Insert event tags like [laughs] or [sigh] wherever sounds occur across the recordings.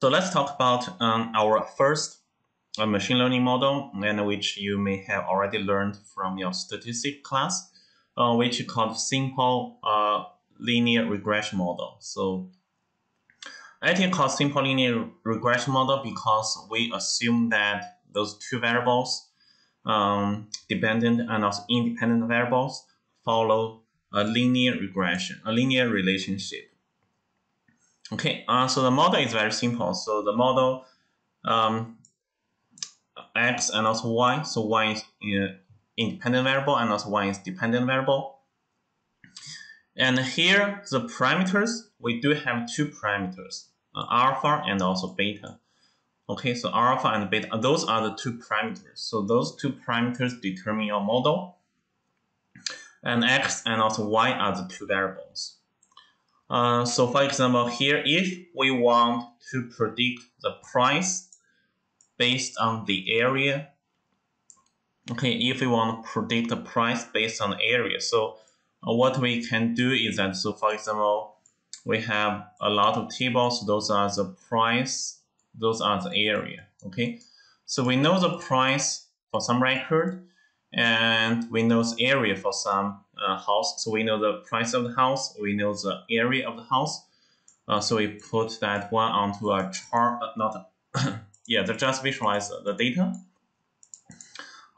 So let's talk about um, our first uh, machine learning model, and which you may have already learned from your statistic class, uh, which is called simple uh, linear regression model. So it is called simple linear regression model because we assume that those two variables, um, dependent and also independent variables, follow a linear regression, a linear relationship. Okay, uh, so the model is very simple. So the model um, x and also y. So y is uh, independent variable and also y is dependent variable. And here the parameters, we do have two parameters, uh, alpha and also beta. Okay, so alpha and beta, those are the two parameters. So those two parameters determine your model. And x and also y are the two variables. Uh, so for example, here, if we want to predict the price based on the area, okay, if we want to predict the price based on the area, so uh, what we can do is that, so for example, we have a lot of tables, those are the price, those are the area, okay? So we know the price for some record, and we know the area for some uh, house. So we know the price of the house, we know the area of the house. Uh, so we put that one onto a chart, uh, not, [coughs] yeah, the just visualize the data.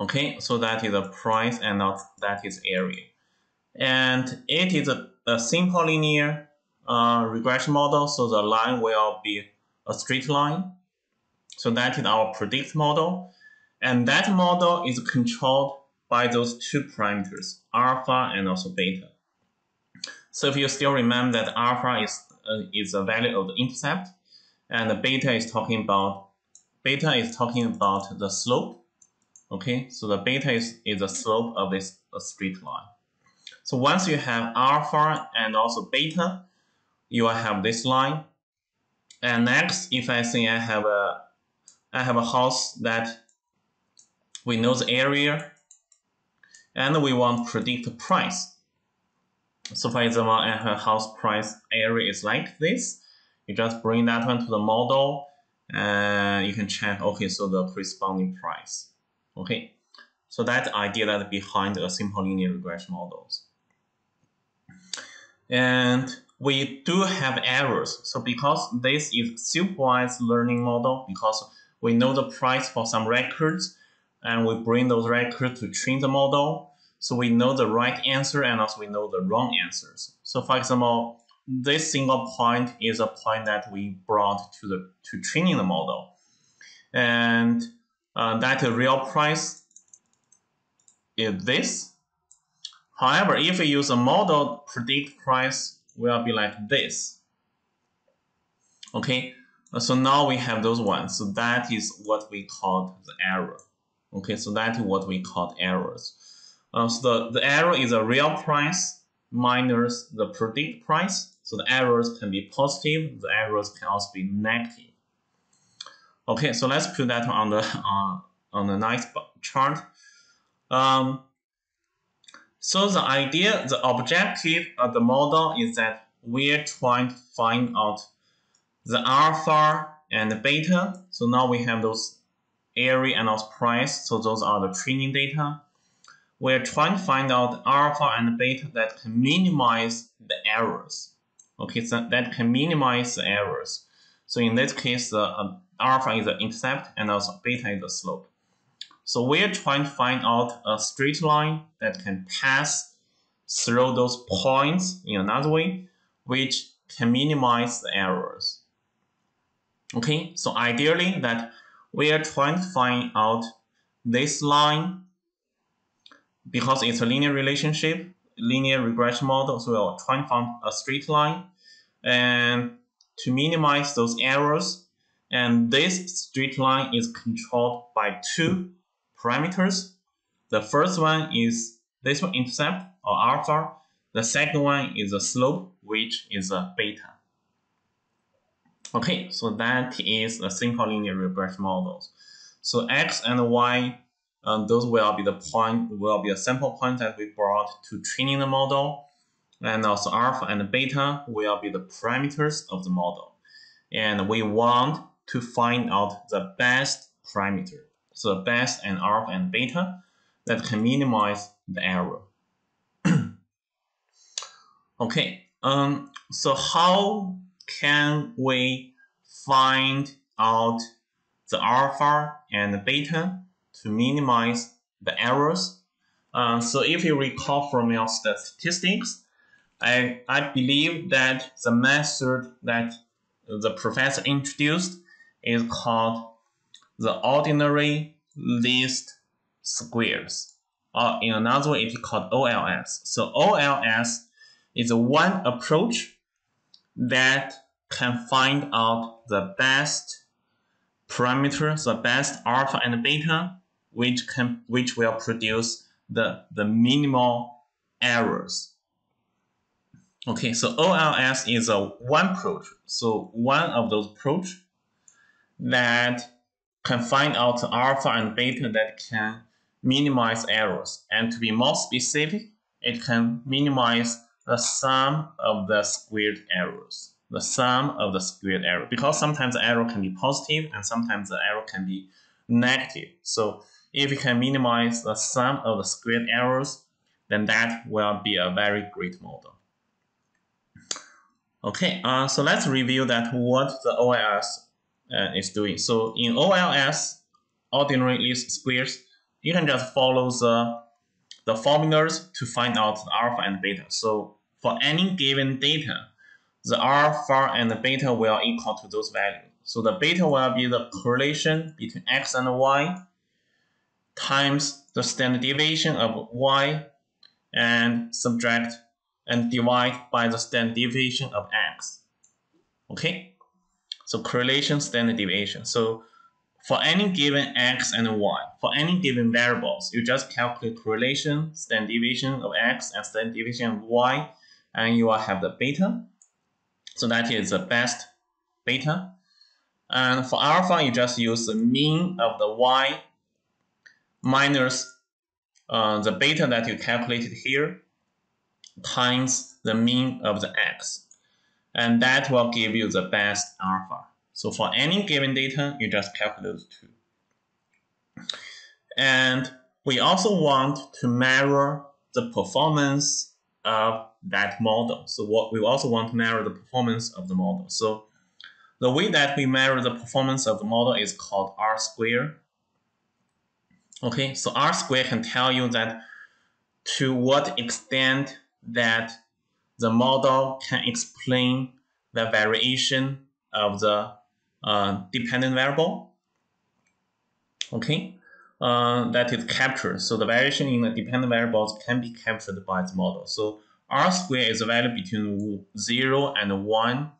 Okay, so that is the price and not that is area. And it is a, a simple linear uh, regression model, so the line will be a straight line. So that is our predict model. And that model is controlled by those two parameters, alpha and also beta. So if you still remember that alpha is, uh, is a value of the intercept, and the beta is talking about beta is talking about the slope. Okay, so the beta is, is the slope of this straight line. So once you have alpha and also beta, you will have this line. And next, if I say I have a I have a house that we know the area and we want to predict the price. So for example, her house price area is like this. You just bring that one to the model and you can check, okay, so the corresponding price. Okay, so that idea that behind a simple linear regression models. And we do have errors. So because this is supervised learning model, because we know the price for some records, and we bring those records to train the model. So we know the right answer and also we know the wrong answers. So for example, this single point is a point that we brought to the to training the model, and uh, that real price is this. However, if we use a model, predict price will be like this. Okay, so now we have those ones. So that is what we call the error. Okay, so that is what we call errors. Uh, so the, the error is a real price minus the predict price. So the errors can be positive, the errors can also be negative. Okay, so let's put that on the [laughs] uh, on the nice chart. Um, so the idea, the objective of the model is that we're trying to find out the alpha and the beta. So now we have those area and also price. So those are the training data. We're trying to find out alpha and beta that can minimize the errors. Okay, so that can minimize the errors. So in this case, the uh, alpha is the intercept and also beta is the slope. So we're trying to find out a straight line that can pass through those points in another way, which can minimize the errors. Okay, so ideally that we are trying to find out this line because it's a linear relationship, linear regression model. So we're trying to find a straight line and to minimize those errors. And this straight line is controlled by two parameters. The first one is this one intercept or alpha. The second one is the slope, which is a beta. Okay, so that is a simple linear regression models. So x and y, um, those will be the point, will be a sample point that we brought to training the model. And also alpha and beta will be the parameters of the model. And we want to find out the best parameter, so the best and alpha and beta that can minimize the error. [clears throat] okay, um, so how can we find out the alpha and beta to minimize the errors? Uh, so if you recall from your statistics, I, I believe that the method that the professor introduced is called the ordinary least squares. Or in another way, it's called OLS. So OLS is one approach that can find out the best parameter, the best alpha and beta, which can which will produce the, the minimal errors. Okay, so OLS is a one approach. So one of those approach that can find out alpha and beta that can minimize errors. And to be more specific, it can minimize the sum of the squared errors. The sum of the squared error. Because sometimes the error can be positive and sometimes the error can be negative. So if you can minimize the sum of the squared errors, then that will be a very great model. Okay, uh, so let's review that what the OLS uh, is doing. So in OLS, ordinary least squares, you can just follow the, the formulas to find out the alpha and beta. So for any given data, the alpha and the beta will equal to those values. So the beta will be the correlation between x and y times the standard deviation of y and subtract and divide by the standard deviation of x. Okay, so correlation standard deviation. So for any given x and y, for any given variables, you just calculate correlation, standard deviation of x and standard deviation of y, and you will have the beta. So that is the best beta. And for alpha, you just use the mean of the y minus uh, the beta that you calculated here times the mean of the x. And that will give you the best alpha. So for any given data, you just calculate those two. And we also want to measure the performance of that model. So what we also want to measure the performance of the model. So the way that we measure the performance of the model is called R square. Okay, so R square can tell you that to what extent that the model can explain the variation of the uh, dependent variable. Okay, uh, that is captured. So the variation in the dependent variables can be captured by the model. So R square is a value between 0 and 1.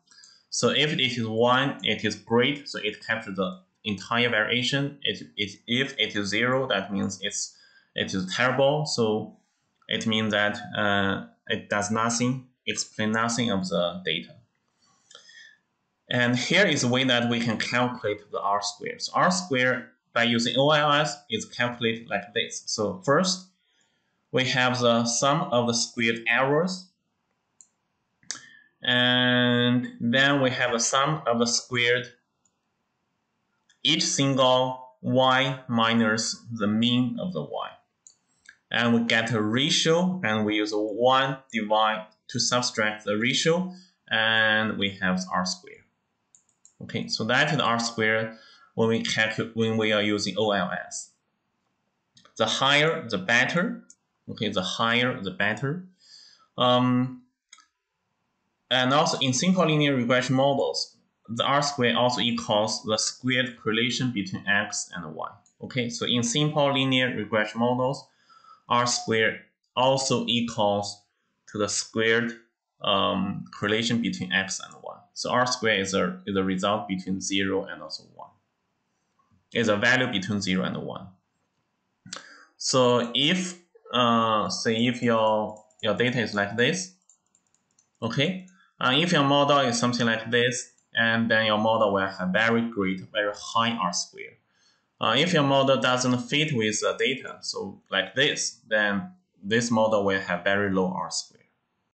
So if it is 1, it is great. So it captures the entire variation. It, it, if it is 0, that means it's it is terrible. So it means that uh, it does nothing, explain nothing of the data. And here is a way that we can calculate the R square. So R square by using OLS is calculated like this. So first, we have the sum of the squared errors. And then we have the sum of the squared each single y minus the mean of the y. And we get a ratio and we use 1 divide to subtract the ratio and we have r squared. Okay, so that is r squared when we calculate when we are using OLS. The higher the better Okay, the higher the better. Um, and also in simple linear regression models, the R squared also equals the squared correlation between X and Y. Okay, so in simple linear regression models, R squared also equals to the squared um, correlation between X and Y. So R squared is a, is a result between 0 and also 1. Is a value between 0 and 1. So if uh, say if your your data is like this, okay, uh, if your model is something like this, and then your model will have very great, very high R square. Uh, if your model doesn't fit with the data, so like this, then this model will have very low R square.